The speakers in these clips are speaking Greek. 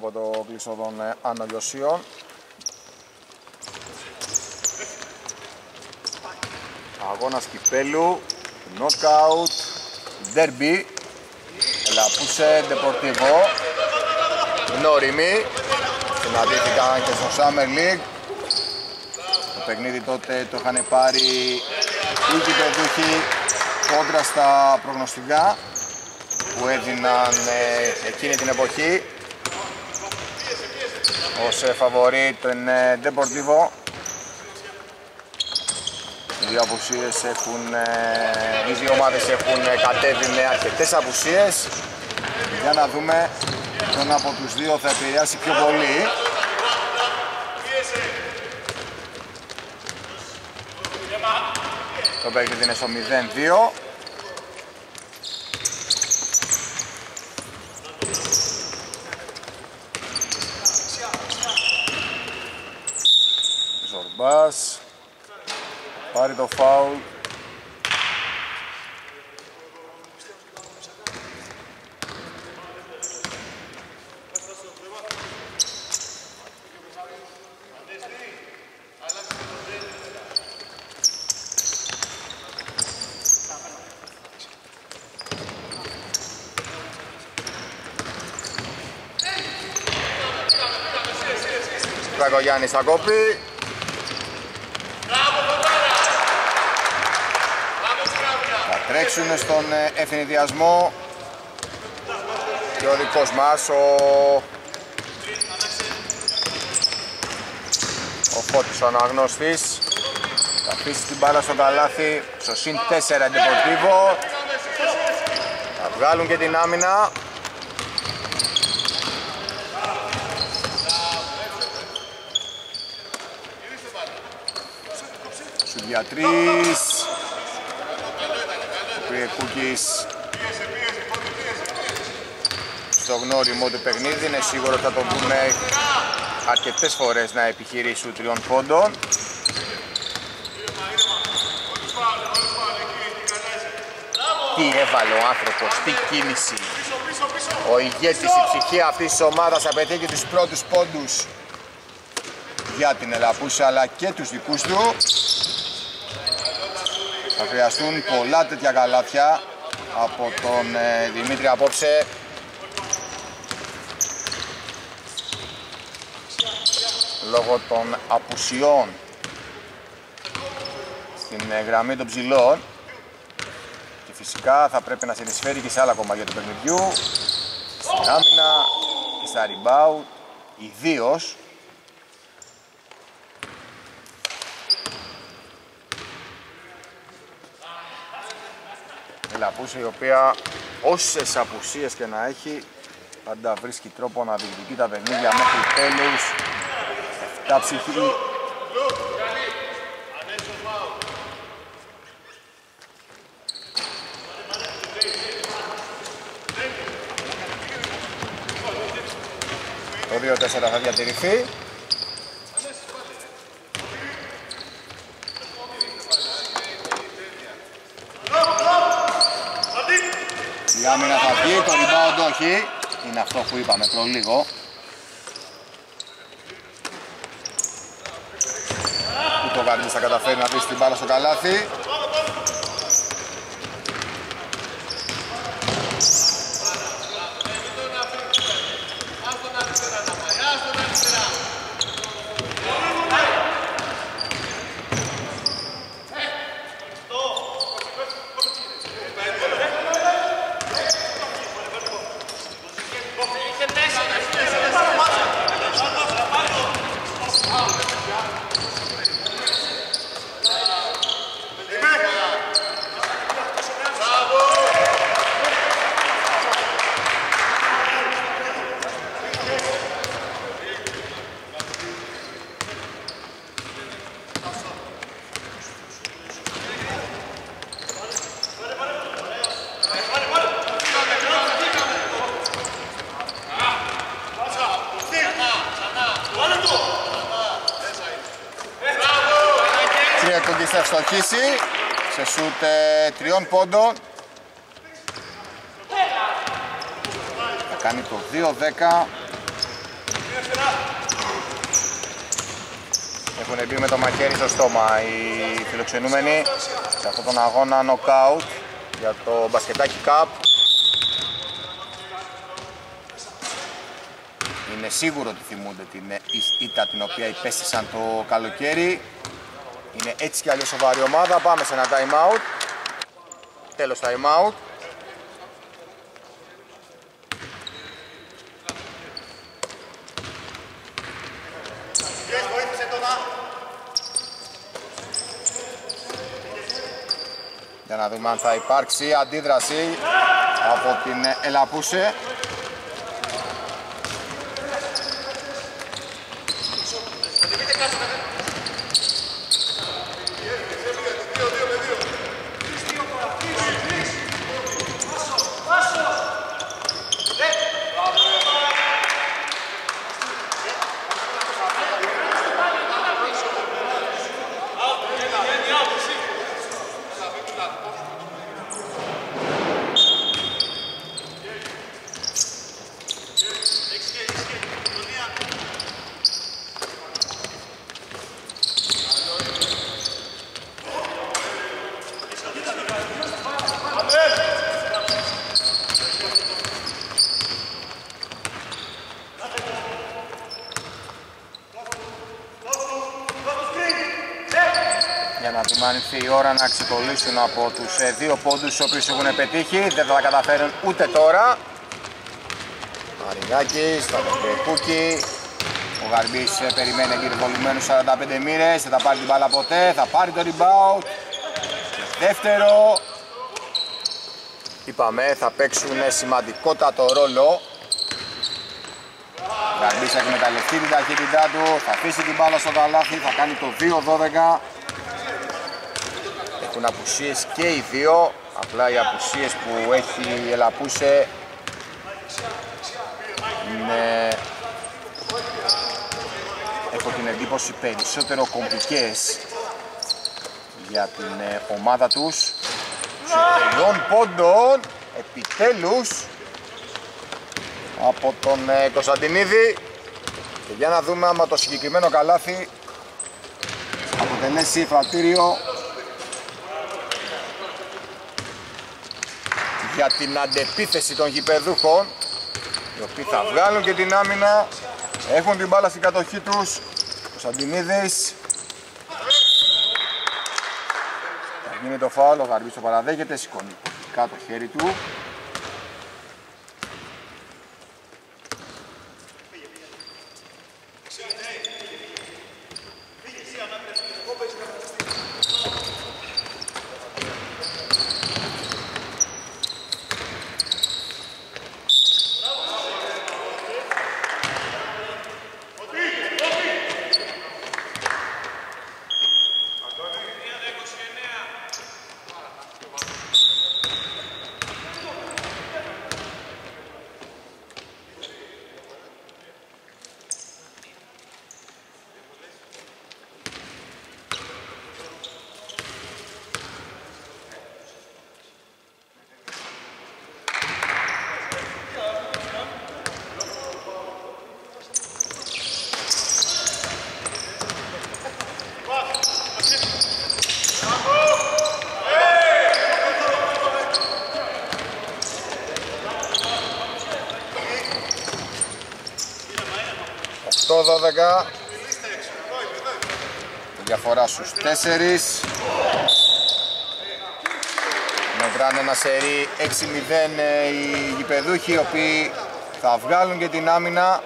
Καλησπέρα από το κλεισό των ε, Άνω Λιωσίων. Αγώνας κυπέλου, νοκάουτ, ντέρμπι, Λαπούσε, Ντεπορτιβό, γνώριμοι, συναντήθηκαν και στο Summer League. Το παιχνίδι τότε το είχαν πάρει οι κυπεδούχοι κόντρα στα προγνωστικά που έδιναν ε, εκείνη την εποχή ως ε, φαβορή τον ε, Deportivo οι δύο απουσίες έχουν, οι δύο ομάδες έχουν κατέβει με αρκετές απουσίες. Για να δούμε τον από τους δύο θα επηρεάσει πιο πολύ. Το παιχνίδι είναι στο 0-2 Μπάς. Πάρει το φάουλ. Γιάννης θα κόπει τρέξουν στον ε, ευνηδιασμό και ο δικός μας ο, ο Φώτης ο αναγνώστης θα αφήσει την μπάλα στο καλάθι στο συν 4 εντεπορτίβο θα βγάλουν και την άμυνα. Σου πήρε Κούκης στο γνώριμο του παιχνίδι. Είναι σίγουρο ότι θα το δούμε αρκετές φορές να επιχειρήσει τριών πόντων. Τι έβαλε ο άνθρωπος, τι κίνηση. Ο ηγέτης, η ψυχή αυτής της ομάδας απαιτεί και τους πρώτους πόντους για την Ελαπούσα αλλά και τους δικούς του. Θα χρειαστούν πολλά τέτοια καλάθια από τον ε, Δημήτρη απόψε. Λόγω των απουσιών στην ε, γραμμή των ψηλών και φυσικά θα πρέπει να συνεισφέρει και σε άλλα κομμάτια του παιχνιδιού στην άμυνα και στα rebound ιδίως η η οποία όσες απουσίες και να έχει πάντα βρίσκει τρόπο να διεκδικεί τα παιχνίδια μέχρι τέλους. 7 ψυχή. Το 2-4 θα διατηρηθεί Η άμυνα θα βγει, το rebound όχι. Είναι αυτό που είπαμε πριν λίγο. Ούτε ο Βαρνής θα καταφέρει να βρει την μπάλα στο καλάθι. Σε σούτ ε, τριών πόντων. Θα κάνει το 2-10 Έχουν μπει με το μαχαίρι στο στόμα οι φιλοξενούμενοι σε αυτόν τον αγώνα knockout για το μπασκετάκι cup. Είναι σίγουρο ότι θυμούνται την ήττα την οποία υπέστησαν το καλοκαίρι. Είναι έτσι κι αλλιώς σοβαρή ομάδα. Πάμε σε ένα time out. Τέλος time out. Για να δούμε αν θα υπάρξει αντίδραση από την Ελαπούσε. Η ώρα να ξεκολλήσουν από τους ε, δύο πόντους τους οποίους έχουν πετύχει. Δεν θα τα καταφέρουν ούτε τώρα. Μαρινάκης, θα Κούκι. Ο Γαρμπής ε, περιμένει εγκυρβολημένους 45 μοίρες. Δεν θα πάρει την μπάλα ποτέ. Θα πάρει το rebound. Δεύτερο. Είπαμε θα παίξουν σημαντικότατο ρόλο. Ο Γαρμπής θα εκμεταλλευτεί την ταχύτητά του. Θα αφήσει την μπάλα στο καλάθι. Θα κάνει το 2-12. Έχουν απουσίες και οι δύο, απλά οι απουσίες που έχει η Ελαπούσε είναι, έχω την εντύπωση, περισσότερο κομπικές για την ε, ομάδα τους. Σε τριών πόντων, επιτέλους, από τον ε, Κωνσταντινίδη. Και για να δούμε άμα το συγκεκριμένο καλάθι αποτελέσει φρακτήριο για την αντεπίθεση των γηπεδούχων οι οποίοι θα βγάλουν και την άμυνα. Έχουν την μπάλα στην κατοχή τους. Ο Σαντινίδης. Θα γίνει το φάουλ, ο Γαρμπής το παραδέχεται, σηκώνει κάτω το χέρι του 12 διαφορά στους 4 μετράνε ένα σερί 6-0 ε, οι γηπεδούχοι οι οποίοι θα βγάλουν και την άμυνα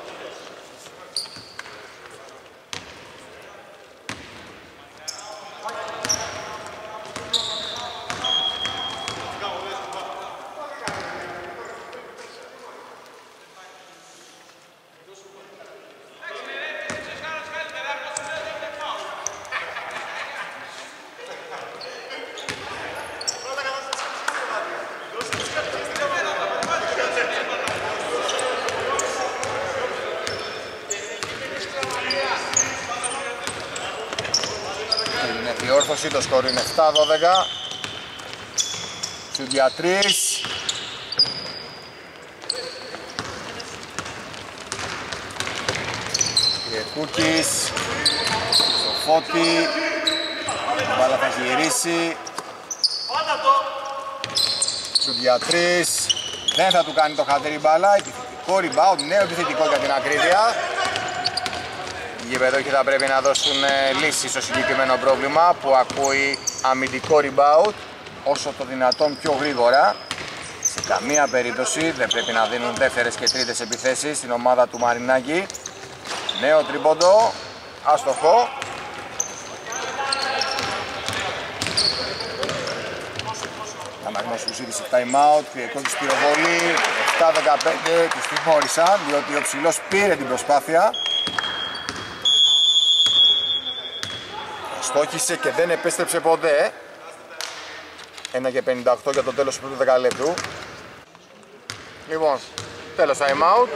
το σκορ είναι 7-12 Σούτια 3 Κούκης στο Φώτη η μπάλα θα γυρίσει. Σου για δεν θα του κάνει το χατήρι μπάλα. Επιθετικό rebound, νέο επιθετικό για την ακρίβεια οι γηπεδόχοι θα πρέπει να δώσουν ε, λύση στο συγκεκριμένο πρόβλημα που ακούει αμυντικό rebound όσο το δυνατόν πιο γρήγορα σε καμία περίπτωση δεν πρέπει να δίνουν δεύτερες και τρίτες επιθέσεις στην ομάδα του Μαρινάκη Νέο τρίποντο, άστοχο. Αναγνώση που ζήτησε time out, κρυεκό της πυροβολή, 7-15, τους τιμώρησαν διότι ο ψηλός πήρε την προσπάθεια. Στόχισε και δεν επέστρεψε ποτέ. 1 και 58 για το τέλος του πρώτου δεκαλέπτου. Λοιπόν, τέλος time out.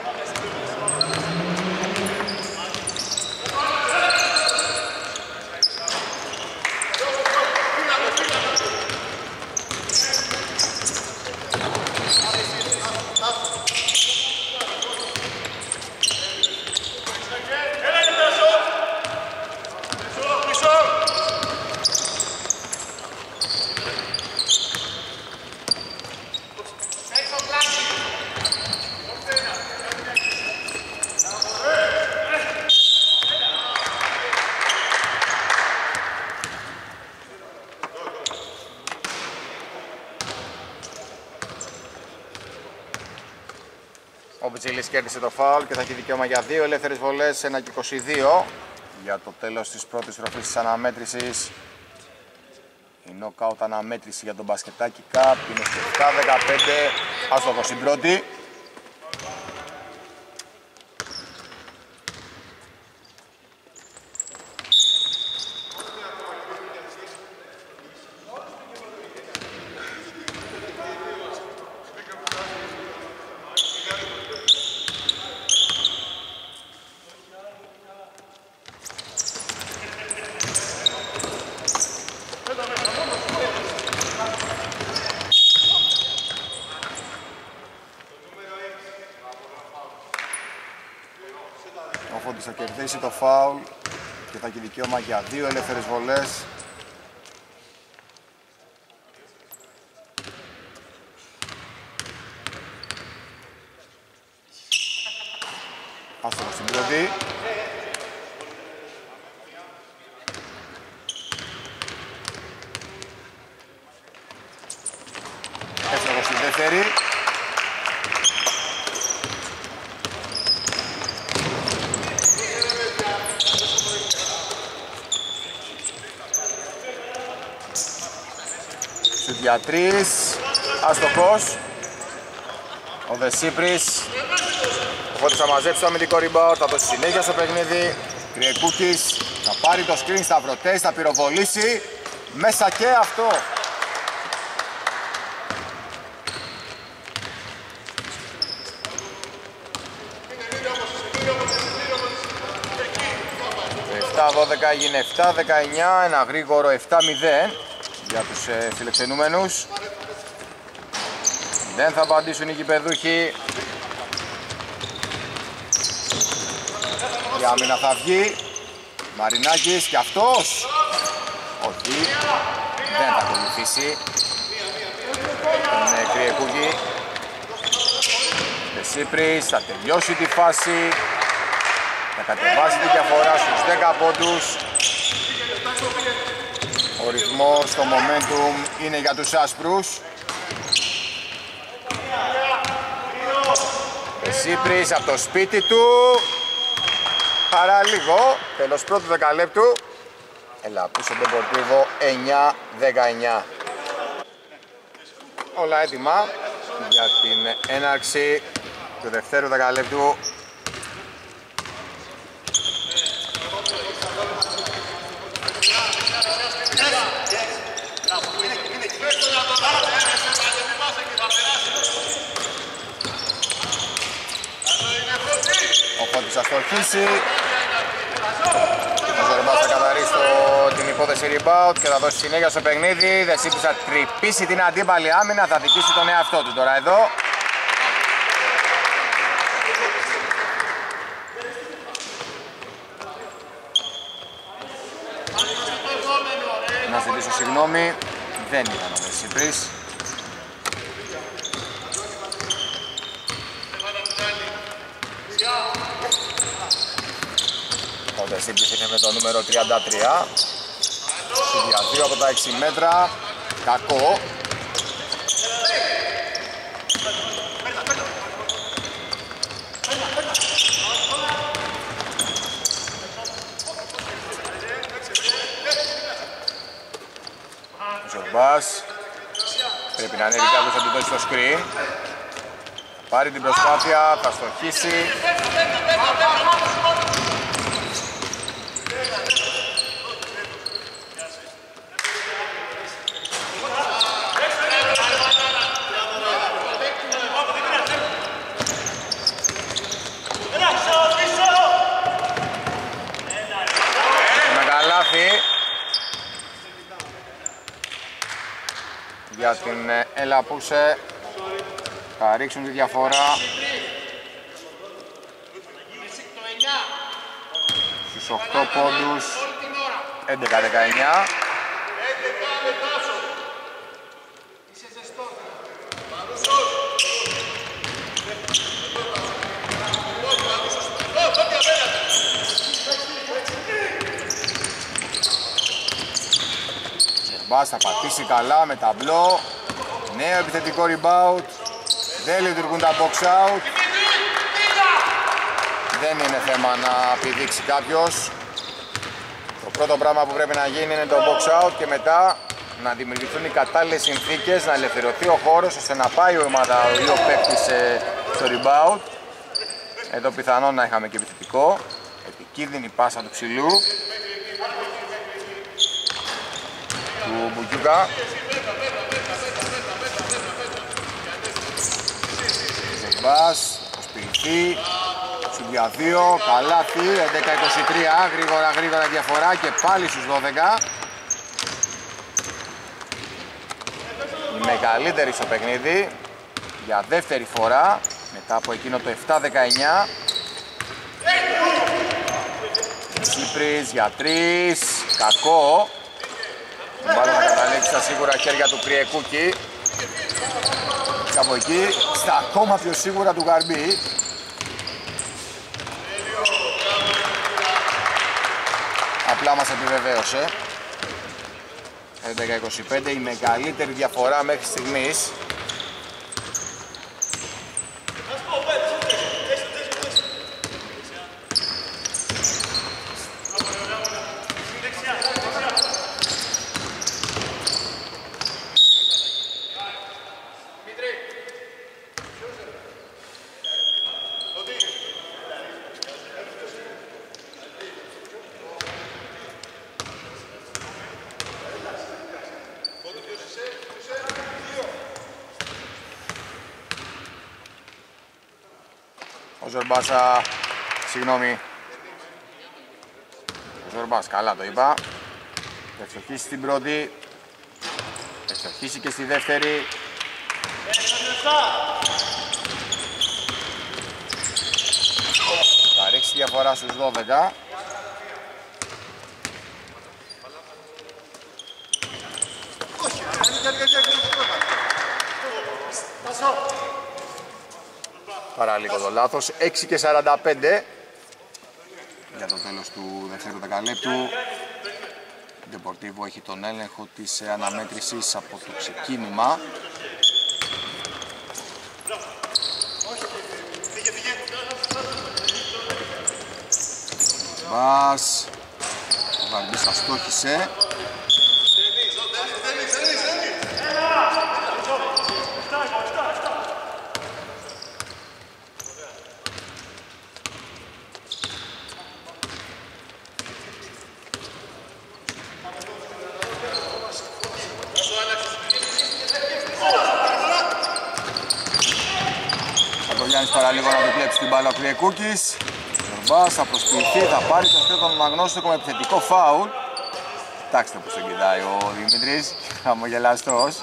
Τζίλης κέρδισε το φάουλ και θα έχει δικαίωμα για δύο ελεύθερες βολές, 1 και 22 για το τέλος της πρώτης τροφής της αναμέτρησης. Η knockout αναμέτρηση για τον μπασκετάκι καπ είναι στο 7-15, άστοχος στην πρώτη. 3 το φάουλ και θα έχει δικαίωμα για δύο ελεύθερες βολές. Άστοχο στην πρώτη. Άστοχο στην δεύτερη. Για τρεις. Αστοχός. Ο Δεσίπρης. Ο Φώτης θα μαζέψει το αμυντικό rebound, θα δώσει συνέχεια στο παιχνίδι. Κριεκούκης θα πάρει το screen στα βρωτές, θα πυροβολήσει. Μέσα και αυτό. Το 7-12 έγινε 7-19, ένα γρήγορο 7-0 για τους ε, φιλεξενούμενους. Δεν θα απαντήσουν οι γηπεδούχοι. Η άμυνα θα βγει. Μαρινάκης και αυτός. Όχι. Δεν θα ακολουθήσει. Τον Κριεκούγη. Δεσίπρης θα τελειώσει τη φάση. Θα κατεβάσει τη διαφορά στους 10 πόντους. Ο ρυθμός, το momentum είναι για τους άσπρους. Σύπρης από το σπίτι του. Παρά λίγο, τέλος πρώτου δεκαλέπτου. Έλα, πίσω τον Πορτίβο, 9-19. Όλα έτοιμα για την έναρξη του δευτέρου δεκαλέπτου θα στοχίσει. Ο Ζερμπάς θα την υπόθεση rebound και θα δώσει συνέχεια στο παιχνίδι. δεν θα τρυπήσει την αντίπαλη άμυνα, θα δικήσει τον εαυτό του τώρα εδώ. Να ζητήσω συγγνώμη, δεν ήταν ο Δεσίπης. Ο Μεσίπρης είναι με το νούμερο 33. Συνδυαδίο από τα 6 μέτρα. Κακό. Ζορμπάς Πρέπει να ανέβει κάποιος να του δώσει το screen Πάρει την προσπάθεια, θα στοχίσει για την ε, Ελαπούσε θα ρίξουν τη διαφορά. Στους 8 πόντους. 11-19 Μπάς θα πατήσει καλά με ταμπλό. Νέο επιθετικό rebound. Δεν λειτουργούν τα box out. Δεν είναι θέμα να πηδήξει κάποιος. Το πρώτο πράγμα που πρέπει να γίνει είναι το box out και μετά να δημιουργηθούν οι κατάλληλες συνθήκες, να ελευθερωθεί ο χώρος ώστε να πάει η ομάδα ή ο παίκτης στο rebound. Εδώ πιθανόν να είχαμε και επιθετικό. Επικίνδυνη πάσα του ψηλού. του Μπουγιούκα. Ζεμπάς, προσποιηθεί, σου για 2, καλάθι, 11-23, γρήγορα γρήγορα διαφορά και πάλι στους 12. Η μεγαλύτερη στο παιχνίδι για δεύτερη φορά μετά από εκείνο το 7-19. Τσίπρης για 3, κακό. Μπάλα θα καταλήξει στα σίγουρα χέρια του Κριεκούκη. Και από εκεί στα ακόμα πιο σίγουρα του Γαρμπή. Απλά μας επιβεβαίωσε. 11-25 η μεγαλύτερη διαφορά μέχρι στιγμής. Ζορμπάσα, συγγνώμη. Ζορμπάς, καλά το είπα. Θα εξοχίσει την πρώτη. Θα εξοχίσει και στη δεύτερη. Θα ρίξει διαφορά στους 12. Παρά λίγο το λάθος. 6 και 45 για το τέλος του δεύτερου δεκαλέπτου. Ντεπορτίβο έχει τον έλεγχο της αναμέτρησης από το ξεκίνημα. Μπας, ο Βαρμπής αστόχησε. λίγο να του κλέψει την μπάλα ο Κρυεκούκης. Ζορμπάς θα προσποιηθεί, θα πάρει το στέτο των αγνώστικο με επιθετικό φάουλ. Κοιτάξτε πως τον κοιτάει ο Δημήτρης, χαμογελαστός.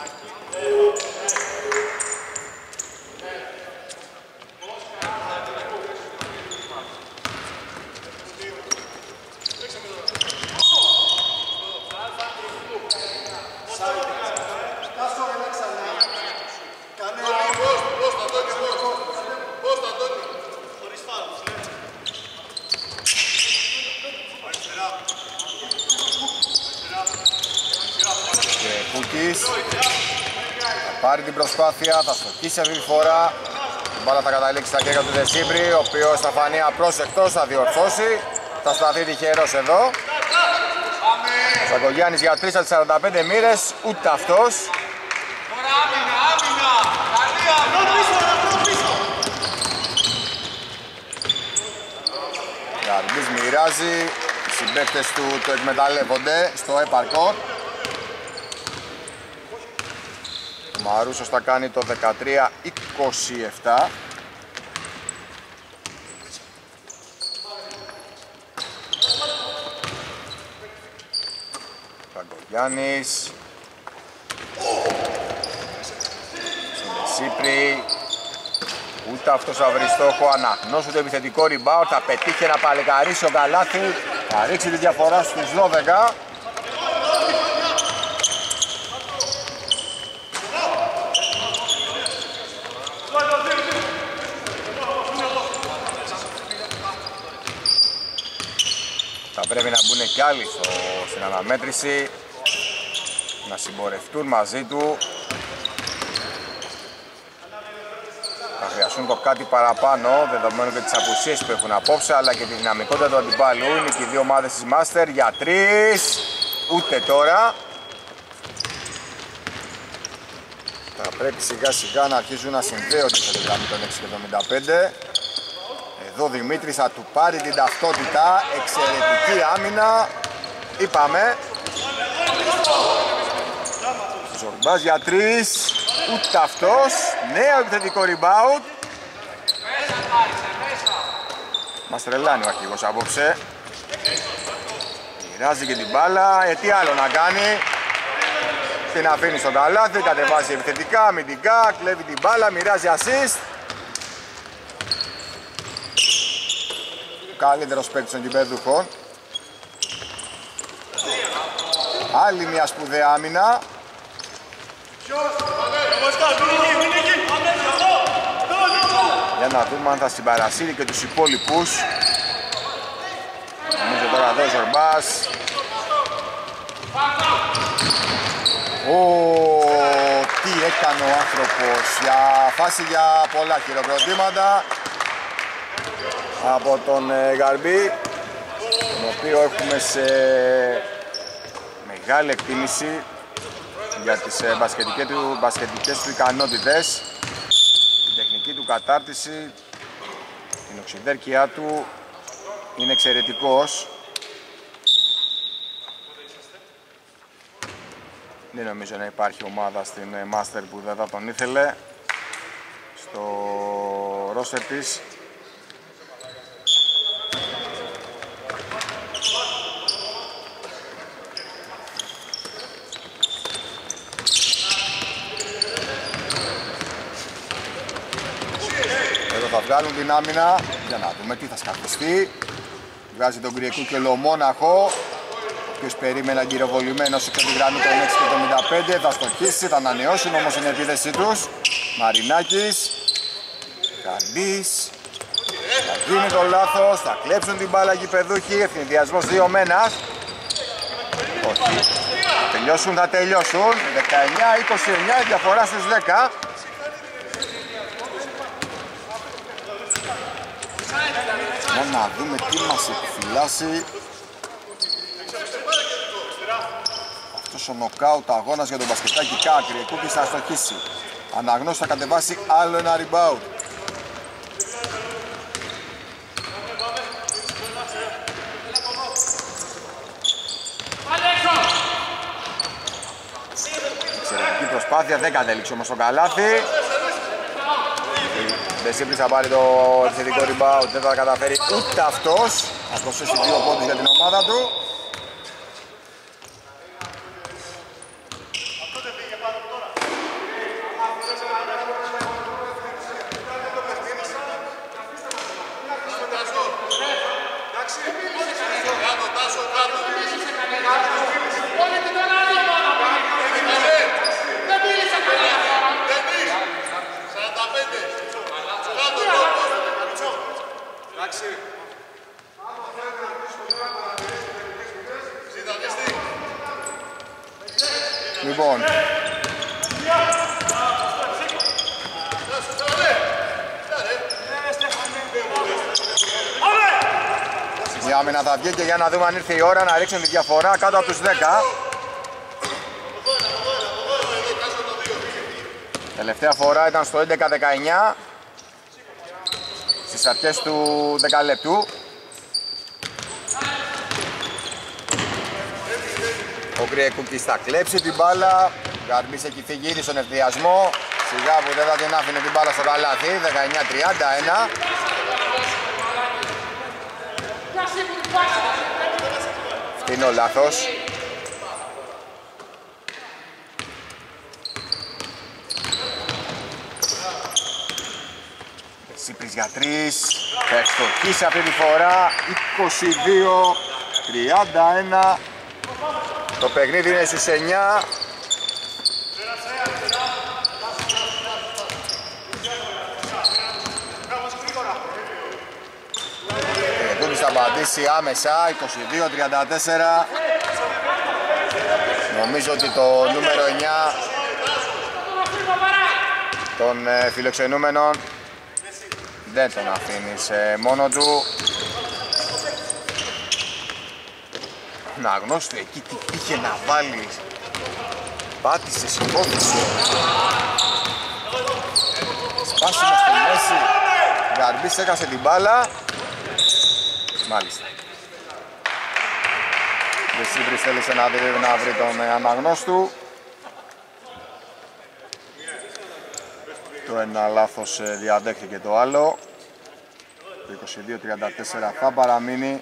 πάρει την προσπάθεια, θα στοχίσει αυτή τη φορά. Η μπάλα θα καταλήξει στα χέρια του Δεσίμπρη, ο οποίος θα φανεί απρόσεκτος, θα διορθώσει. Θα σταθεί τυχερός εδώ. Σακογιάννης για 3 45 μοίρες, ούτε αυτός. Γαρμπής μοιράζει, οι συμπαίκτες του το εκμεταλλεύονται στο έπαρκο. Ο Μαρούσος θα κάνει το 13-27. Παγκογιάννης Σύπρη Ούτε αυτός θα βρει στόχο, αναγνώσου το επιθετικό rebound, θα πετύχει ένα παλικαρίσιο καλάθι, θα ρίξει τη διαφορά στους 12. Θα πρέπει να μπουν και άλλοι στο, στην αναμέτρηση, να συμπορευτούν μαζί του. Χρειαστούν το κάτι παραπάνω δεδομένου και τις απουσίες που έχουν απόψε αλλά και τη δυναμικότητα του αντιπάλου. Είναι και οι δύο ομάδες της Μάστερ για τρεις. Ούτε τώρα. Θα πρέπει σιγά σιγά να αρχίζουν να συνδέονται σε γραμμή των 6 εδώ ο Δημήτρης θα του πάρει την ταυτότητα. Εξαιρετική άμυνα. Είπαμε. Ζορμπάς για τρεις ούτε αυτός. Νέο επιθετικό rebound. Μας τρελάνει ο αρχηγός απόψε. Μοιράζει και την μπάλα. Ε, τι άλλο να κάνει. Την αφήνει στο καλάθι, κατεβάζει επιθετικά, αμυντικά, κλέβει την μπάλα, μοιράζει assist καλύτερος παίκτης των κυπέδουχων άλλη μια σπουδαία άμυνα για να δούμε αν θα συμπαρασύρει και τους υπόλοιπους. Νομίζω τώρα εδώ ο Ζορμπάς. Ω, τι έκανε ο άνθρωπος για φάση για πολλά χειροκροτήματα από τον ε, Γαρμπή τον οποίο έχουμε σε μεγάλη εκτίμηση για τις ε, μπασκετικές του, μπασκετικές του ικανότητες την τεχνική του κατάρτιση την οξυδέρκεια του είναι εξαιρετικός. Δεν νομίζω να υπάρχει ομάδα στην ε, Master που δεν θα τον ήθελε. Στο ρόστερ της βγάλουν την άμυνα για να δούμε τι θα σκαφιστεί. Βγάζει τον Κρυεκού και Λομόναχο. Ο οποίος περίμενε αγκυροβολημένος σε τη γραμμή των 6 Θα στοχίσει, θα ανανεώσουν όμως την επίθεσή τους. Μαρινάκης. Καρδής. Θα γίνει το λάθος, θα κλέψουν την μπάλα γηπεδούχοι. Ευθυνδιασμός δύο μένας. Όχι. Θα τελειώσουν, θα τελειώσουν. 19-29 διαφορά στους 10. Να δούμε τι μας επιφυλάσσει αυτός ο νοκάουτ αγώνας για τον μπασκετάκι Κάκρη. Κούκης θα στοχίσει. Αναγνώση θα κατεβάσει άλλο ένα rebound. Εξαιρετική προσπάθεια, δεν κατέληξε όμως το καλάθι Μπεσίπλης θα πάρει το επιθετικό rebound, δεν θα καταφέρει ούτε αυτός. Θα προσθέσει δύο πόντους για την ομάδα του. Λοιπόν, άμυνα θα βγει και για να δούμε αν ήρθε η ώρα να ρίξουν τη διαφορά κάτω από τους 10. Τελευταία φορά ήταν στο 11-19 στις αρχές του 10 λεπτού. Ο Γκριεκούκης θα κλέψει την μπάλα. Γαρμπής έχει φύγει ήδη στον ευθυασμό. Σιγά που δεν θα την άφηνε την μπάλα στο καλάθι. 19-31. Φτύνω λάθος. Σύπρις για τρεις. Θα ευστοχίσει αυτή τη φορά. 22-31. Το παιχνίδι είναι στους 9. Τούτης θα απαντήσει άμεσα, 22-34. Νομίζω ότι το νούμερο 9 των ε, φιλοξενούμενων δεν τον αφήνεις ε, μόνο του. Να γνώσου εκεί τι πήγε να βάλει. Πάτησε, συμπόθησε. Σπάσιμο στη μέση. Γαρμπής έκασε την μπάλα. Μάλιστα. Δεσίβρης θέλησε να, δει, να βρει τον ε, αναγνώστου. Το ένα λάθος ε, διαδέχθηκε το άλλο. Το 22-34 θα παραμείνει.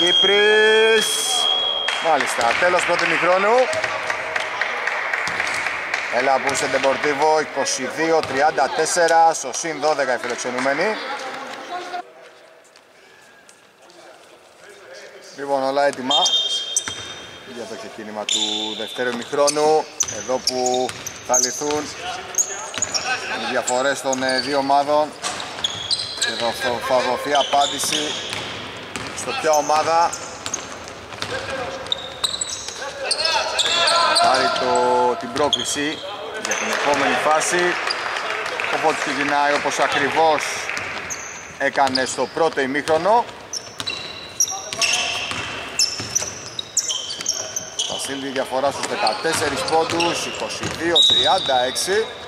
Σύπρης. Μάλιστα, τέλος πρώτου μηχρόνου. Έλα που είσαι Ντεμπορτίβο, 22-34, στο συν 12 οι φιλοξενούμενοι. Λοιπόν, όλα έτοιμα για το ξεκίνημα του δευτέρου μηχρόνου. Εδώ που θα λυθούν οι διαφορές των ε, δύο ομάδων. Εδώ θα δοθεί απάντηση στο ποια ομάδα πάρει το, την πρόκληση για την επόμενη φάση. Οπότε ξεκινάει όπως ακριβώς έκανε στο πρώτο ημίχρονο. Βασίλη διαφορά στους 14 πόντους 22-36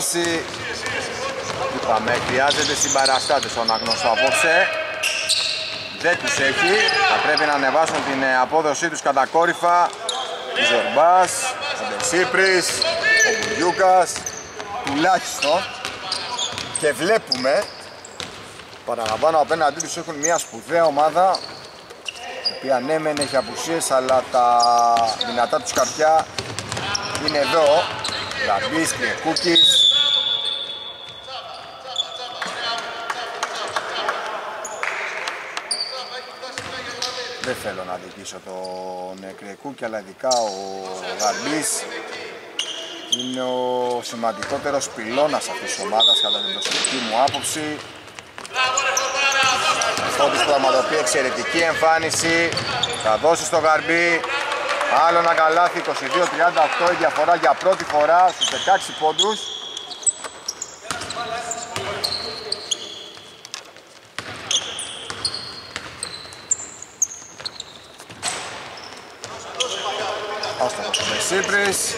θα στοχίσει. Είπαμε, χρειάζεται συμπαραστάτες ο Αναγνώστο απόψε. Δεν τους έχει. Θα πρέπει να ανεβάσουν την ε, απόδοσή τους κατακόρυφα. Ο Ζορμπάς, ο Ντεσίπρης, ο Μπουγιούκας, τουλάχιστον. Και βλέπουμε, παραλαμβάνω απέναντί τους έχουν μια σπουδαία ομάδα η οποία ναι μεν έχει απουσίες αλλά τα δυνατά τους καρδιά είναι εδώ Λαμπής, Κρυεκούκης. Δεν θέλω να δικήσω τον Κρυεκούκη, αλλά ειδικά ο Γαρμπής είναι ο σημαντικότερος πυλώνας αυτής της ομάδας κατά την προσωπική μου άποψη. Αυτό της πραγματοποιεί εξαιρετική εμφάνιση. Θα δώσει στο Γαρμπή. Άλλο ένα καλάθι, 22-38 η διαφορά για πρώτη φορά στους 16 πόντους. Άστοχος ο Μεσίπρης.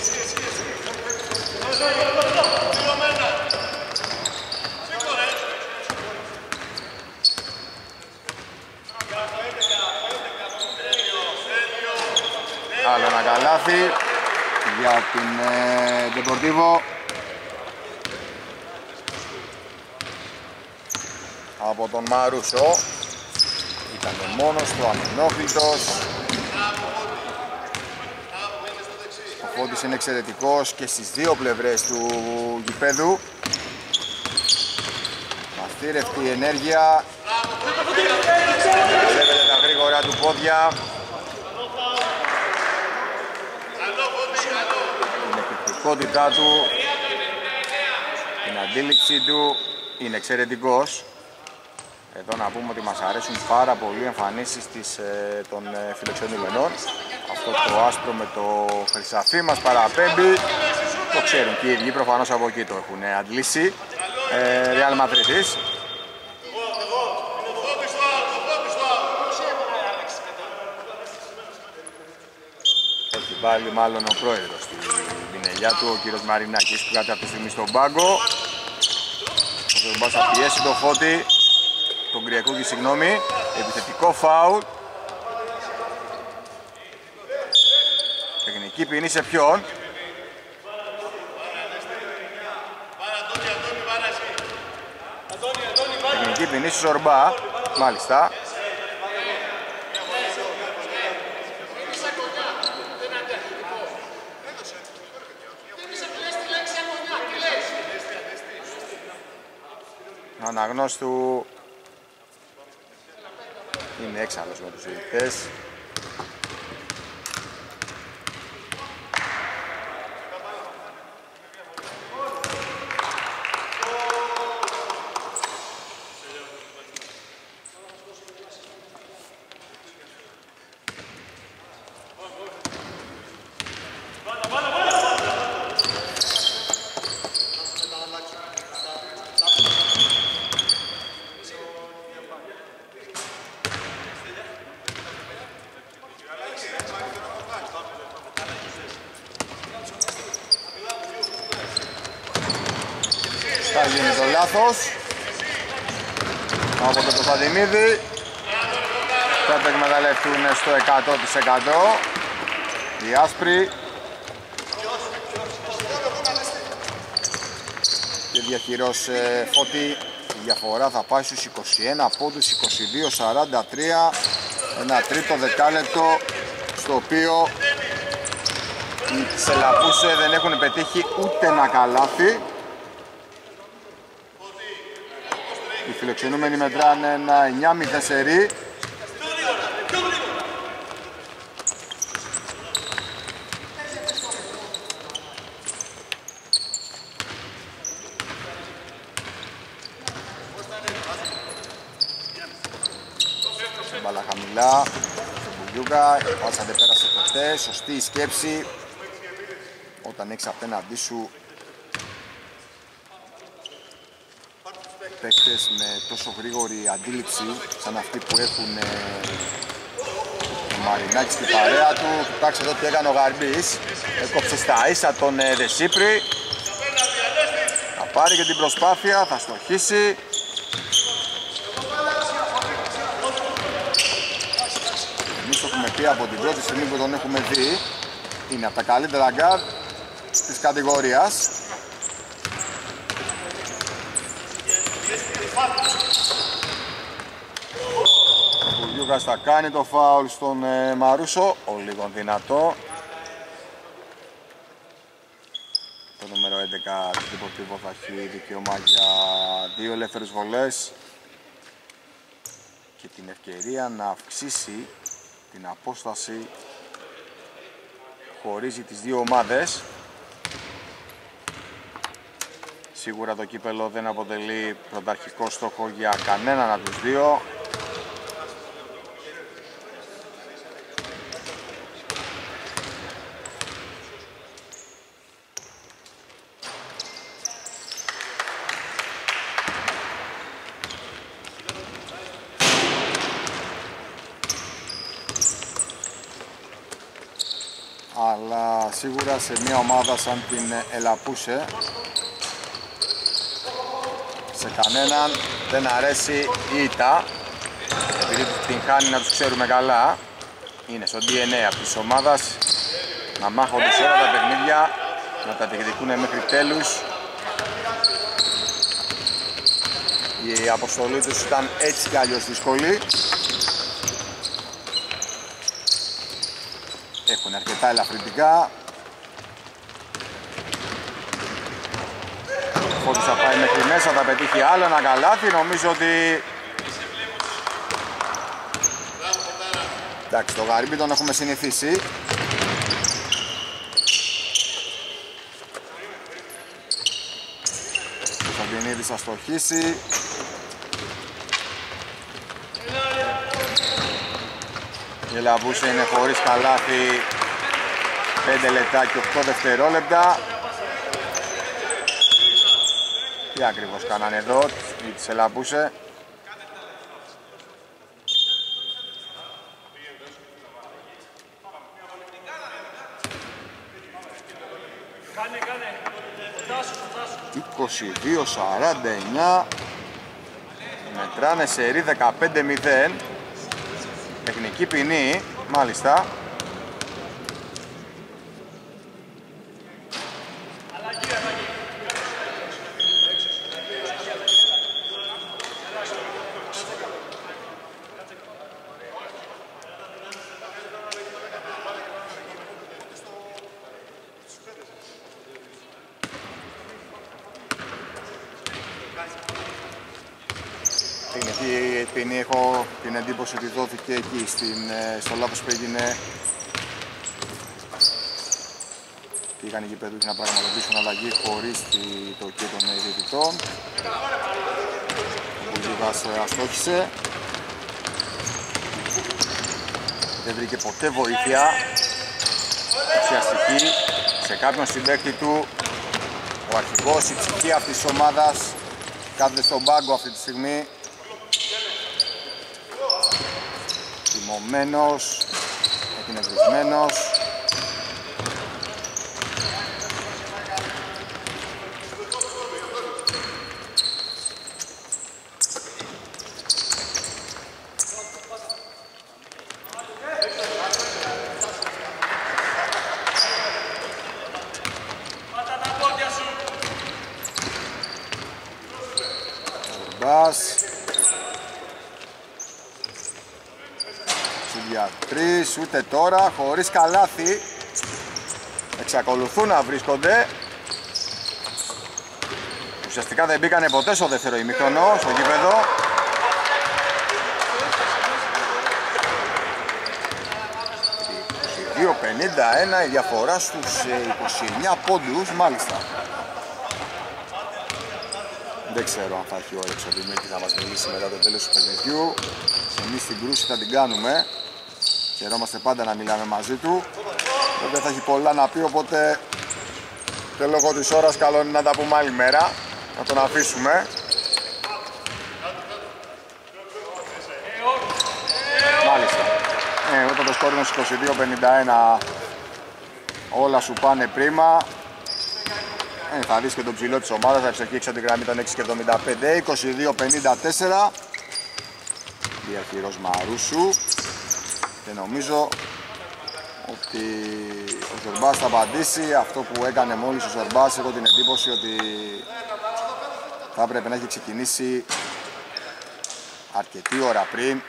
άλλο ένα καλάθι για την ε, Deportivo. Από τον Μαρούσο. Ήταν μόνος του, αμυνόφιλτος. Ο Φώτης είναι εξαιρετικός και στις δύο πλευρές του γηπέδου. Αστήρευτη ενέργεια. Βλέπετε τα γρήγορα του πόδια. Την επιθετικότητά του, την αντίληψή του είναι εξαιρετικός. Εδώ να πούμε ότι μας αρέσουν πάρα πολύ οι εμφανίσεις της, ε, των ε, φιλοξενούμενων. Αυτό το άσπρο με το χρυσαφί μας παραπέμπει. Το ξέρουν και οι ίδιοι, προφανώς από εκεί το έχουν αντλήσει. Ε, Real Madrid. Έχει βάλει μάλλον ο πρόεδρος στην ελιά του, ο κύριος Μαρινάκης που κάτι αυτή τη στιγμή στον πάγκο. Ο Ζερμπάς θα πιέσει το φώτι τον Κριακούκη, συγγνώμη. Επιθετικό φάουλ. Τεχνική ποινή σε ποιον. Τεχνική ποινή σε Σορμπά. Μάλιστα. Αναγνώστου είναι έξαλλος με τους διαιτητές. Θα γίνει το λάθος από τον Κωνσταντινίδη θα το εκμεταλλευτούν στο 100% οι άσπροι και διαχειρός ε, Φώτη η διαφορά θα πάει στους 21 πόντους 22-43 ένα τρίτο δεκάλεπτο στο οποίο οι Σελαπούσε δεν έχουν πετύχει ούτε ένα καλάθι Οι φιλοξενούμενοι μετράνε ένα 9-0 σερί. Μπαλά χαμηλά, Μπουγιούγκα, η πάσα δεν πέρασε ποτέ, σωστή η σκέψη. Όταν έχεις απέναντί σου παίκτες με τόσο γρήγορη αντίληψη σαν αυτοί που έχουν ε, ο Μαρινάκης στην παρέα του. Κοιτάξτε εδώ τι έκανε ο Γαρμπής. Έκοψε στα ίσα τον ε, Δεσίπρη. Θα πάρει και την προσπάθεια, θα στοχίσει. Εμείς το έχουμε πει από την πρώτη στιγμή που τον έχουμε δει. Είναι από τα καλύτερα γκαρντ της κατηγορίας. Ο Γιούγκας θα κάνει το φάουλ στον ε, Μαρούσο, ο λίγο δυνατό. Το νούμερο 11 του Deportivo θα έχει δικαίωμα για δύο ελεύθερες βολές και την ευκαιρία να αυξήσει την απόσταση χωρίζει τις δύο ομάδες Σίγουρα το κύπελο δεν αποτελεί πρωταρχικό στόχο για κανέναν από τους δύο. αλλά σίγουρα σε μια ομάδα σαν την Ελαπούσε σε κανέναν δεν αρέσει η ήττα επειδή την χάνει να τους ξέρουμε καλά είναι στο DNA αυτής της ομάδας να μάχονται σε όλα τα παιχνίδια, να τα διεκδικούν μέχρι τέλους. Η αποστολή τους ήταν έτσι κι αλλιώς δύσκολη. Έχουν αρκετά ελαφρυντικά. Φώτης θα πάει μέχρι μέσα, θα πετύχει άλλο ένα καλάθι. Νομίζω ότι... Εντάξει, το γαρίμπι τον έχουμε συνηθίσει. Ο Κοντινίδης θα στοχίσει. Η Λαβούσα είναι χωρίς καλάθι 5 λεπτά και 8 δευτερόλεπτα. Τι ακριβώς κάνανε εδώ, ή τις ελαπούσε. Κάνε, κάνε. 22-49 Μετράνε σε ρί 15-0 Τεχνική ποινή, μάλιστα Την ποινή έχω την εντύπωση ότι δόθηκε εκεί στην, ε, στο λάθος που έγινε. Πήγαν οι γηπεδούχοι να πραγματοποιήσουν αλλαγή χωρίς το και των διαιτητών. Ο Μπουλίδας ε, αστόχησε. Δεν βρήκε ποτέ βοήθεια. Ουσιαστική σε κάποιον συμπέκτη του. Ο αρχηγός, η ψυχή αυτής της ομάδας κάθεται στον πάγκο αυτή τη στιγμή Τιμωμένος, εκνευρισμένος ούτε τώρα, χωρίς καλάθι. Εξακολουθούν να βρίσκονται. Ουσιαστικά δεν μπήκανε ποτέ στο δεύτερο ημίχρονο, στο γήπεδο. η διαφορά στους 29 ε, πόντους, μάλιστα. Δεν ξέρω αν θα έχει όρεξη ο Δημήτρης να μας μιλήσει μετά το τέλος του παιχνιδιού. Εμείς την κρούση θα την κάνουμε. Χαιρόμαστε πάντα να μιλάμε μαζί του. Δεν θα έχει πολλά να πει, οπότε και λόγω της ώρας καλό είναι να τα πούμε άλλη μέρα. Να τον αφήσουμε. Μάλιστα. Ε, όταν το σκόρ είναι 22-51 όλα σου πάνε πρίμα. Ε, θα δεις και τον ψηλό της ομάδας, θα ψεκίξει από την γραμμή των 6,75, 22-54. Διαρχήρος Μαρούσου και νομίζω ότι ο Ζορμπάς θα απαντήσει αυτό που έκανε μόλις ο Ζορμπάς έχω την εντύπωση ότι θα έπρεπε να έχει ξεκινήσει αρκετή ώρα πριν.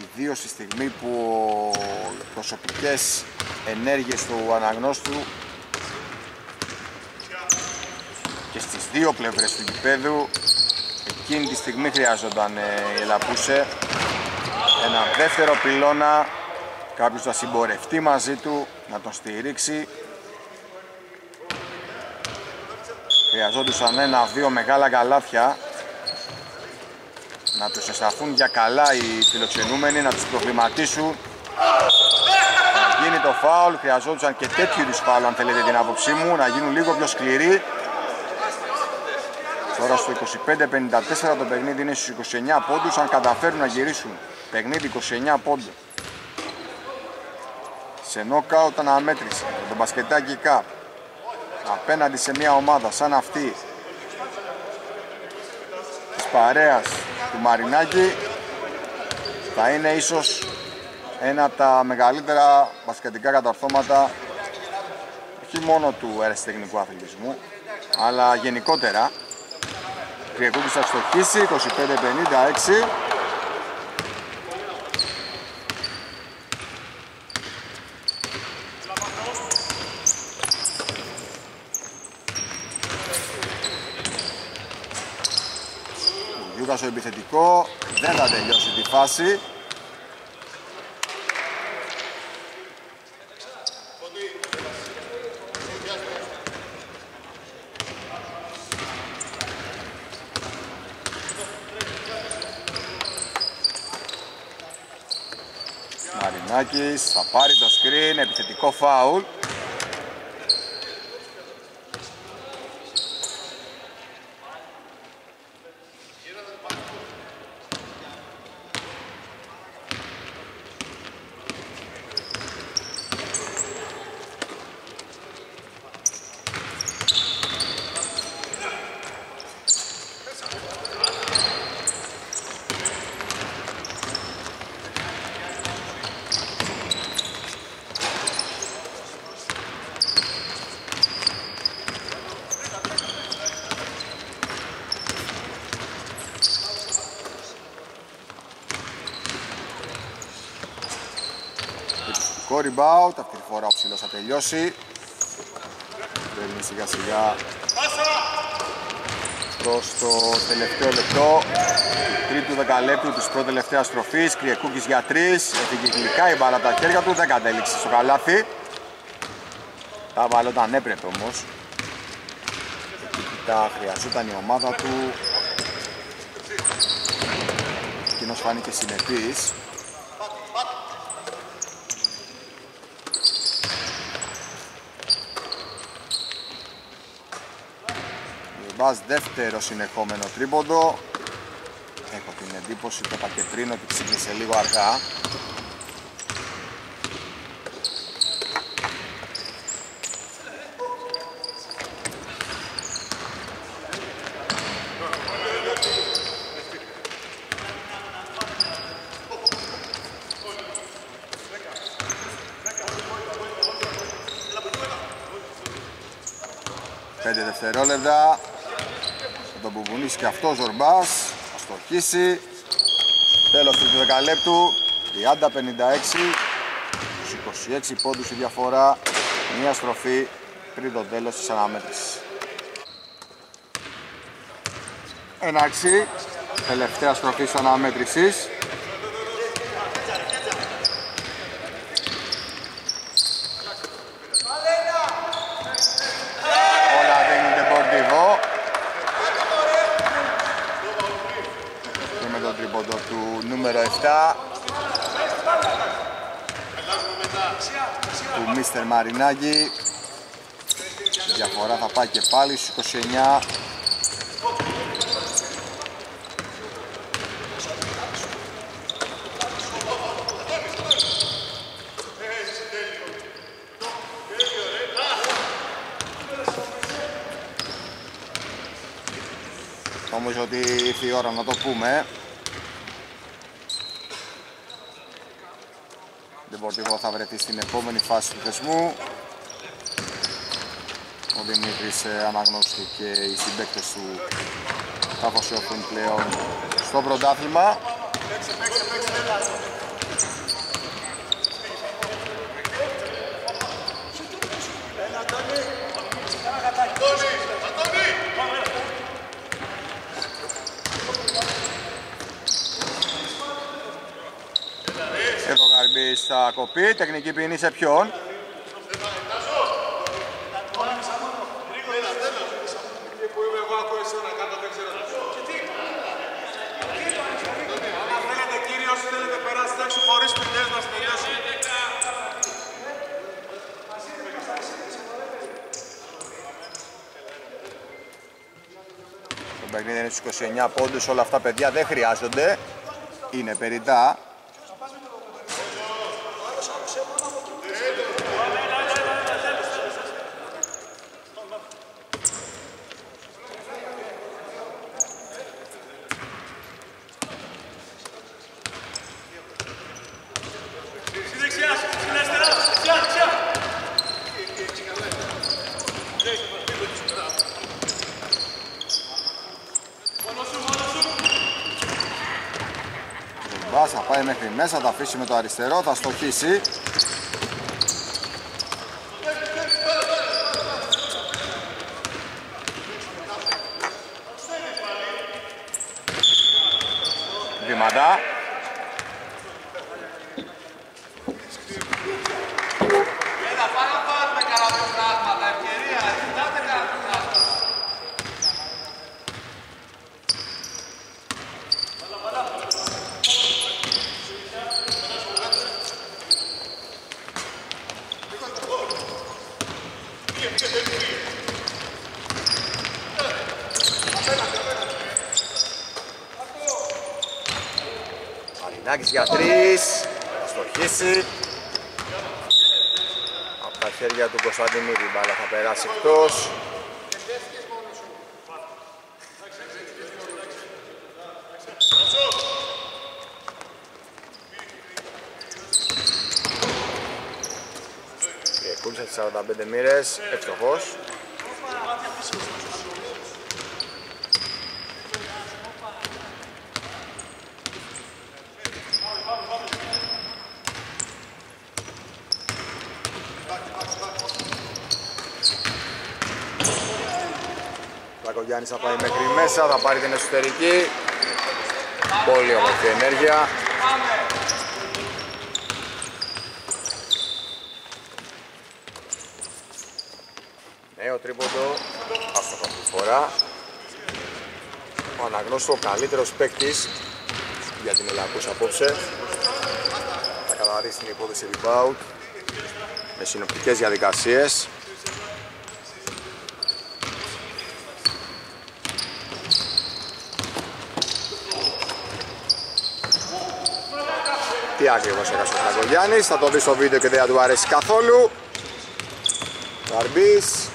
Ιδίως στη στιγμή που οι προσωπικές ενέργειες του αναγνώστου και στις δύο πλευρές του γηπέδου εκείνη τη στιγμή χρειάζονταν ε, η Λαπούσε. Ένα δεύτερο πυλώνα. Κάποιος να συμπορευτεί μαζί του να τον στηρίξει. Χρειαζόντουσαν ένα-δύο μεγάλα καλάθια. Να τους εσταθούν για καλά οι φιλοξενούμενοι, να τους προβληματίσουν. Να γίνει το φάουλ, χρειαζόντουσαν και τέτοιου είδους φάουλ αν θέλετε την άποψή μου, να γίνουν λίγο πιο σκληροί Τώρα στο 25-54 το παιχνίδι είναι στους 29 πόντους αν καταφέρουν να γυρίσουν. Παιχνίδι 29 πόντους. Σε νόκαουτ αναμέτρηση. Το μπασκετάκι καπ. Απέναντι σε μια ομάδα σαν αυτή της παρέας του Μαρινάκη θα είναι ίσως ένα από τα μεγαλύτερα μπασκετικά κατορθώματα όχι μόνο του αεραστεχνικού αθλητισμού αλλά γενικότερα Κρυεκούκης θα στοχίσει 25-56 Γιούγκας ο επιθετικό δεν θα τελειώσει τη φάση Μαρινάκης θα πάρει το screen, επιθετικό φάουλ. rebound, αυτή τη φορά ο ψηλός θα τελειώσει. Μπαίνει σιγά σιγά προς το τελευταίο λεπτό του τρίτου δεκαλέπτου της πρώτη τελευταίας στροφής. Κριεκούκης για τρεις, έφυγε γλυκά η μπάλα από τα χέρια του, δεν κατέληξε στο καλάθι. Τα βάλε όταν έπρεπε όμως. Εκεί τα χρειαζόταν η ομάδα του. Εκείνος φάνηκε συνεπής. Μπάς δεύτερος συνεχόμενο τρίποντο. Έχω την εντύπωση, το είπα και πριν, ότι ξύπνησε λίγο αργά. Πέντε δευτερόλεπτα τον μπουμπουνίσει και αυτός ο Ζορμπάς θα στοχίσει. Τέλος του δεκαλέπτου 30-56 26 πόντους η διαφορά. Μία στροφή πριν το τέλος της αναμέτρησης. Έναρξη τελευταία στροφή της αναμέτρησης του Μίστερ Μαρινάκη. Η διαφορά θα πάει και πάλι στους 29 Νομίζω ότι ήρθε η ώρα να το πούμε Deportivo θα βρεθεί στην επόμενη φάση του θεσμού. Ο Δημήτρης ε, αναγνώστηκε και οι συμπαίκτες του θα αφοσιωθούν πλέον στο πρωτάθλημα. Θα κοπεί, τεχνική ποινή σε ποιον. Το παιχνίδι είναι στους 29 πόντους, όλα αυτά παιδιά δεν χρειάζονται, είναι περιτά. Μπάς θα πάει μέχρι μέσα, θα αφήσει με το αριστερό, θα στοχίσει. Μαρινάκης για τρεις, θα στοχίσει. Από τα χέρια του Κωνσταντινίδη μπάλα θα περάσει εκτός. Εκούλησε τις 45 μοίρες, ευτυχώς. Γιάννης θα πάει μέχρι μέσα, θα πάρει την εσωτερική. Πολύ όμορφη ενέργεια. Νέο τρίποντο, άστοχο αυτή τη φορά. Ο αναγνώστο καλύτερος παίκτης για την Ελλακούς απόψε. Θα καταρρύσει την υπόθεση rebound με συνοπτικές διαδικασίες. Τι ακριβώς έκασε ο Φραγκογιάννης, θα το δεις στο βίντεο και δεν θα του αρέσει καθόλου. Καρμπής,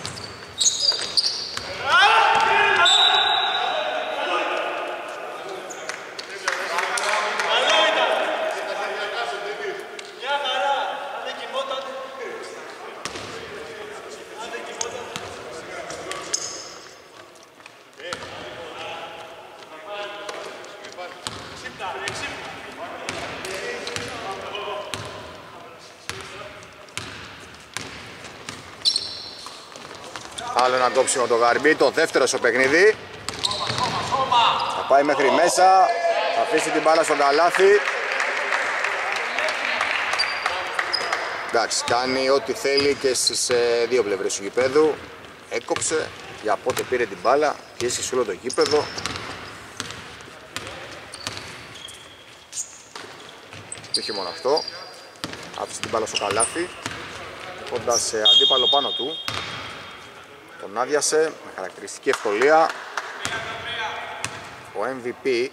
Άλλο ένα κόψιμο το γαρμπί, το δεύτερο στο παιχνίδι. Θα πάει μέχρι μέσα, θα αφήσει την μπάλα στο καλάθι. Εντάξει, κάνει ό,τι θέλει και στις ε, δύο πλευρές του γηπέδου. Έκοψε, για πότε πήρε την μπάλα, πίεση σε όλο το γήπεδο. Και όχι μόνο αυτό, άφησε την μπάλα στο καλάθι, κοντά σε αντίπαλο πάνω του. Τον άδειασε με χαρακτηριστική ευκολία. Ο MVP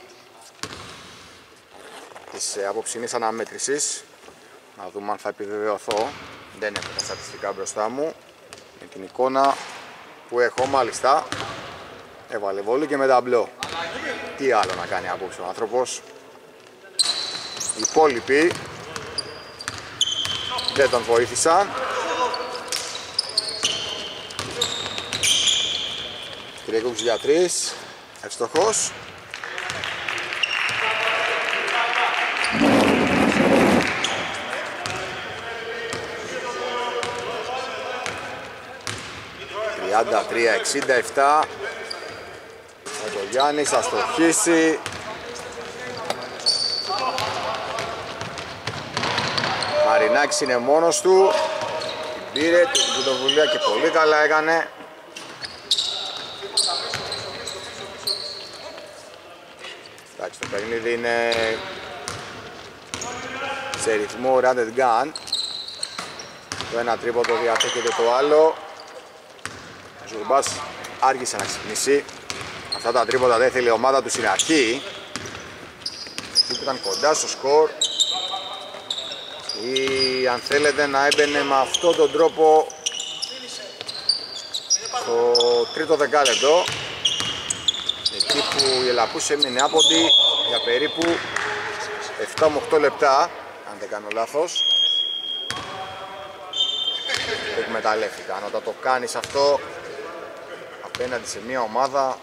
της ε, απόψινής αναμέτρησης. Να δούμε αν θα επιβεβαιωθώ. Δεν έχω τα στατιστικά μπροστά μου. Με την εικόνα που έχω μάλιστα. Έβαλε βόλου και με ταμπλό. Τι άλλο να κάνει απόψε ο άνθρωπος. Οι υπόλοιποι δεν τον βοήθησαν. Κυριακούκης για τρεις. Ευστοχός. Τριάντα τρία, εξήντα εφτά. Ο Γιάννης θα στοχίσει. Μαρινάκης είναι μόνος του. Την πήρε την πρωτοβουλία και πολύ καλά έκανε. Εντάξει, το παιχνίδι είναι σε ρυθμό run and gun. Το ένα τρίποντο διαθέκεται το άλλο. Ο Ζουρμπάς άργησε να ξυπνήσει. Αυτά τα τρίποτα δεν θέλει η ομάδα του στην αρχή. που ήταν κοντά στο σκορ. Ή αν θέλετε να έμπαινε με αυτόν τον τρόπο στο τρίτο δεκάλεπτο εκεί που η Ελαπούς έμεινε άποντη για περίπου 7 8 λεπτά αν δεν κάνω λάθος. Το εκμεταλλεύτηκαν όταν το κάνεις αυτό απέναντι σε μια ομάδα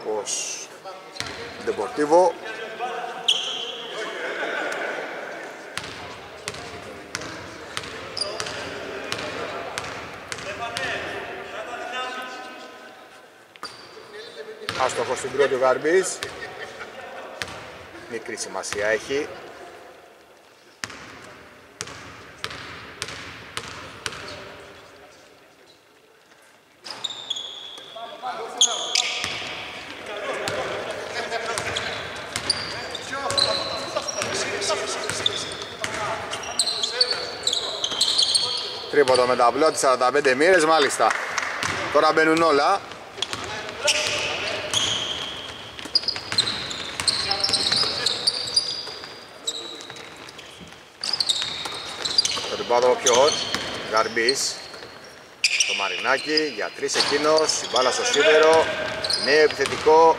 όπως Deportivo Άστοχος στην πρώτη ο Γαρμπής. Μικρή σημασία έχει. Τρίποδο με τα μπλότη 45 μοίρες μάλιστα. Τώρα μπαίνουν όλα. Το ριμπάδο πιο hot. Γαρμπής. Το Μαρινάκι για τρεις εκείνος. Η μπάλα στο σίδερο. Νέο επιθετικό.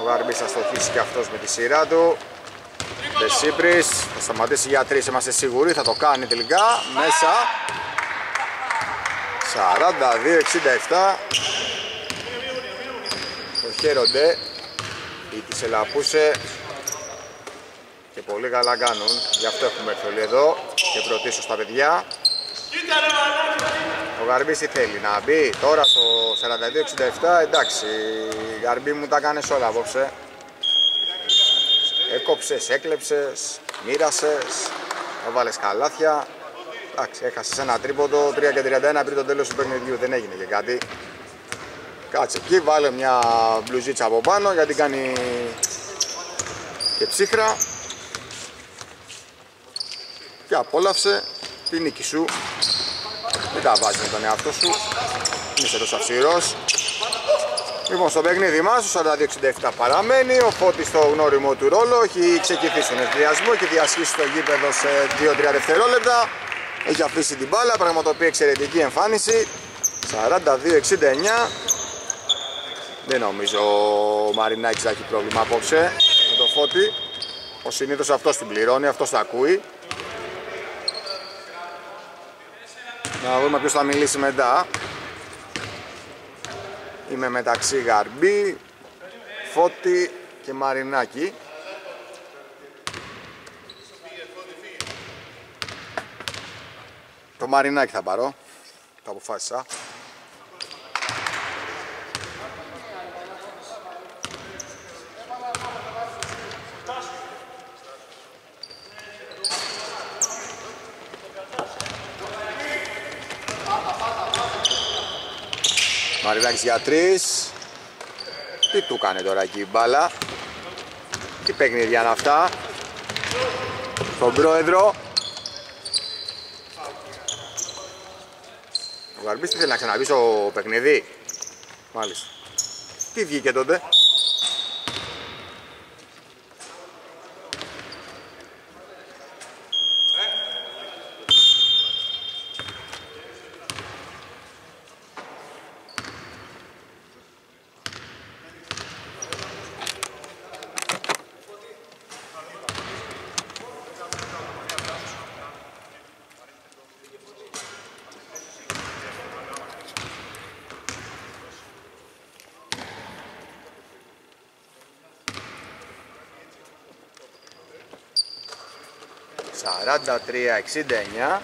Ο Γαρμπής θα στοχίσει και αυτός με τη σειρά του. Δεσίπρης θα σταματήσει για τρεις, είμαστε σίγουροι, θα το κάνει τελικά, μέσα 42-67 Το χαίρονται οι της Ελαπούσε και πολύ καλά κάνουν, γι' αυτό έχουμε έρθει όλοι εδώ και προτίσω στα παιδιά ο Γαρμπής τι θέλει, να μπει τώρα στο 42-67, εντάξει, η Γαρμπή μου τα κάνεις όλα απόψε Έκοψες, έκλεψες, μοίρασες, έβαλες καλάθια. Εντάξει, έχασες ένα τρίποντο, 3 και 31 πριν το τέλος του παιχνιδιού, δεν έγινε και κάτι. Κάτσε εκεί, βάλε μια μπλουζίτσα από πάνω γιατί κάνει και ψύχρα. Και απόλαυσε τη νίκη σου. Μην τα βάζεις με τον εαυτό σου. Είσαι τόσο αυστηρός. Λοιπόν, στο παιχνίδι μας, ο 42-67 παραμένει, ο Φώτης στο γνώριμο του ρόλο, έχει ξεκινήσει στον ενθουσιασμό και διασχίσει το γήπεδο σε 2-3 δευτερόλεπτα. Έχει αφήσει την μπάλα, πραγματοποιεί εξαιρετική εμφάνιση. 42-69. Δεν νομίζω ο Μαρινάκης θα έχει πρόβλημα απόψε με το Φώτη. Ο συνήθως αυτός την πληρώνει, αυτός τα ακούει. Να δούμε ποιος θα μιλήσει μετά. Είμαι μεταξύ Γαρμπή, Φώτη και Μαρινάκη. Το Μαρινάκι θα πάρω. Το αποφάσισα. Μαρινάκης για τρεις. Τι του κάνει τώρα εκεί η μπάλα. Τι παιχνίδια είναι αυτά. Στον πρόεδρο. Ο Γαρμπής τι θέλει να ξαναβεί στο παιχνίδι; Μάλιστα. Τι βγήκε τότε; Σαράντα τρία εξήντα εννιά.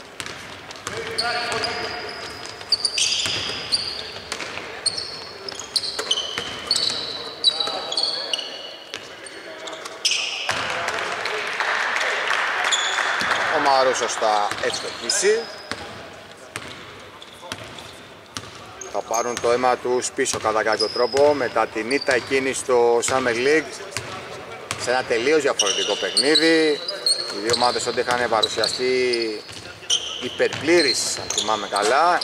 Ο Μαρούσος θα ευστοχίσει Θα πάρουν το αίμα τους πίσω κατά κάποιο τρόπο μετά την ήττα εκείνη στο Summer League. Σε ένα τελείως διαφορετικό παιχνίδι οι δύο ομάδες ότι είχαν παρουσιαστεί υπερπλήρης, αν θυμάμαι καλά.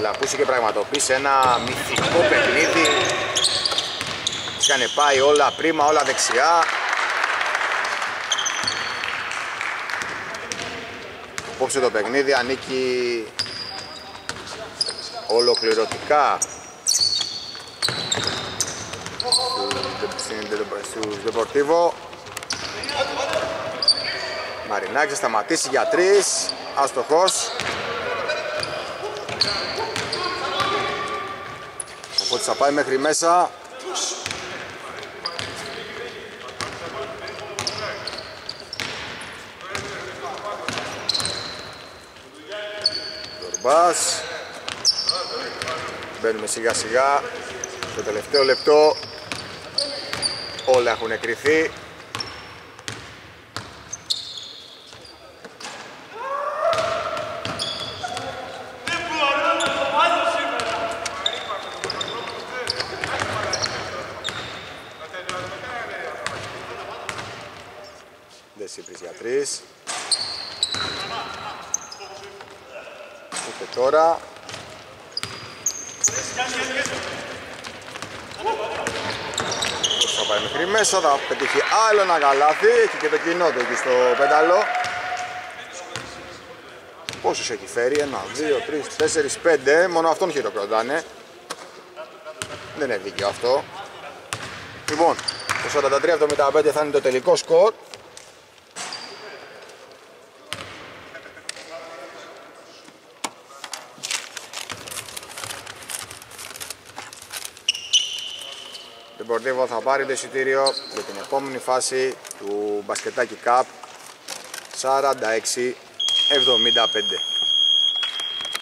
Λαπούση και πραγματοποίησε ένα μυθικό παιχνίδι. Είχαν πάει όλα πρίμα, όλα δεξιά. Απόψε το παιχνίδι ανήκει ολοκληρωτικά στους Deportivo Μαρινάκης θα σταματήσει για τρεις, άστοχος. Οπότε θα πάει μέχρι μέσα. Μπάς. Μπαίνουμε σιγά σιγά στο τελευταίο λεπτό. Όλα έχουν εκρηθεί. Δεσίπρις για τρεις. Ούτε τώρα. Θα πάει μέχρι μέσα, θα πετύχει άλλο ένα καλάθι. Έχει και το κοινό του εκεί στο πένταλο. Πόσους έχει φέρει, ένα, δύο, τρεις, τέσσερις, πέντε. Μόνο αυτόν χειροκροτάνε. Δεν είναι δίκαιο αυτό. Λοιπόν, το 43-75 θα είναι το τελικό σκορ. Deportivo θα πάρει το εισιτήριο για την επόμενη φάση του Μπασκετάκι Cup 46-75.